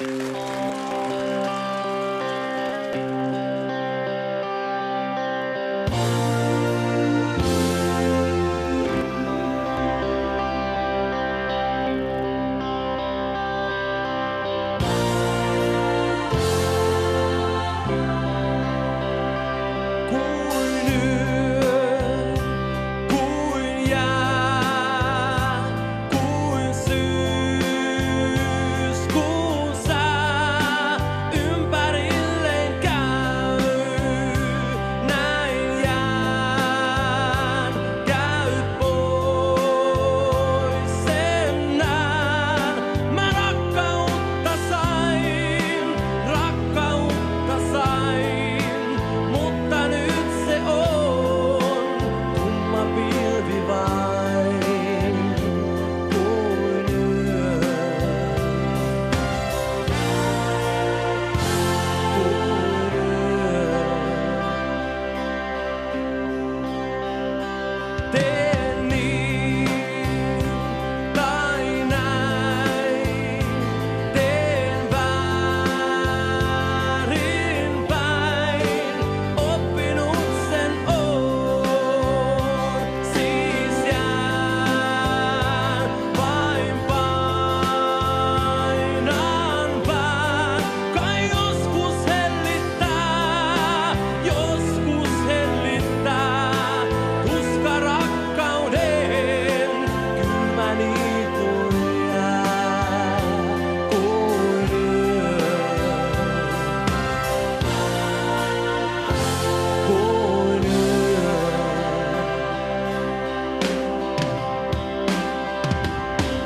Música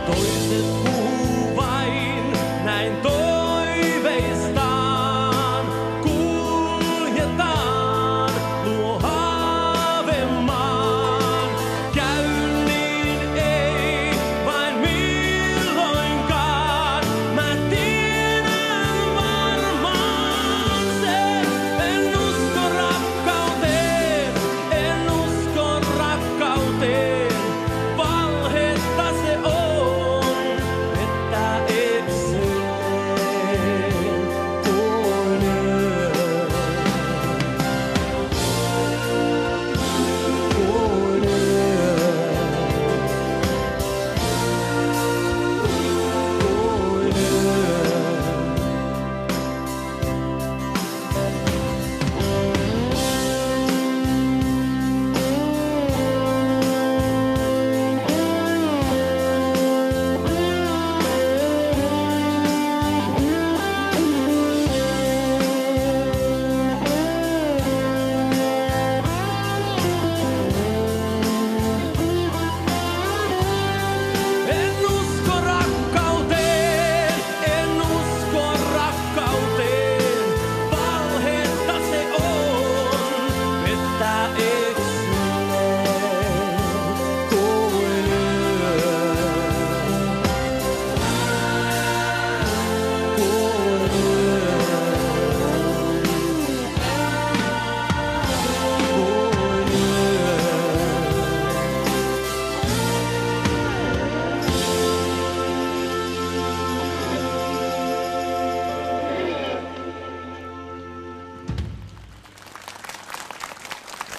Entonces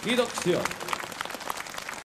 リードしよう